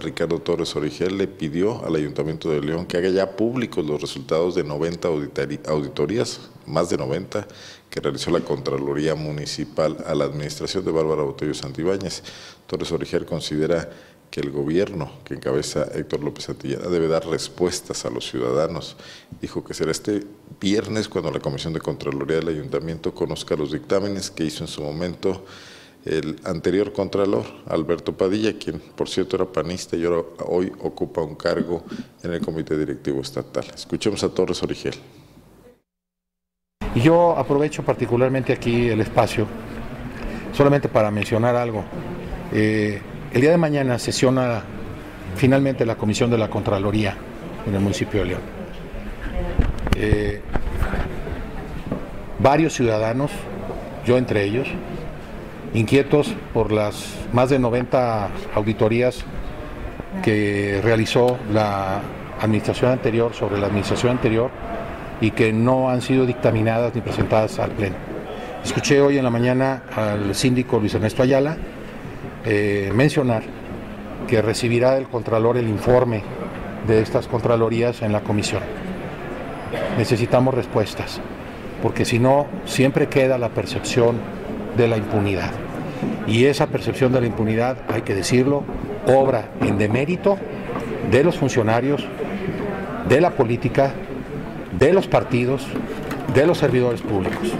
Ricardo Torres Origel le pidió al Ayuntamiento de León que haga ya públicos los resultados de 90 auditorías, más de 90, que realizó la Contraloría Municipal a la administración de Bárbara Botello Santibáñez. Torres Origel considera que el gobierno que encabeza Héctor López Santillana debe dar respuestas a los ciudadanos. Dijo que será este viernes cuando la Comisión de Contraloría del Ayuntamiento conozca los dictámenes que hizo en su momento el anterior Contralor, Alberto Padilla, quien por cierto era panista y ahora, hoy ocupa un cargo en el Comité Directivo Estatal. Escuchemos a Torres Origel. Yo aprovecho particularmente aquí el espacio solamente para mencionar algo. Eh, el día de mañana sesiona finalmente la Comisión de la Contraloría en el municipio de León. Eh, varios ciudadanos, yo entre ellos, inquietos por las más de 90 auditorías que realizó la administración anterior sobre la administración anterior y que no han sido dictaminadas ni presentadas al Pleno. Escuché hoy en la mañana al síndico Luis Ernesto Ayala eh, mencionar que recibirá del Contralor el informe de estas Contralorías en la comisión. Necesitamos respuestas, porque si no, siempre queda la percepción de la impunidad. Y esa percepción de la impunidad, hay que decirlo, obra en demérito de los funcionarios, de la política, de los partidos, de los servidores públicos.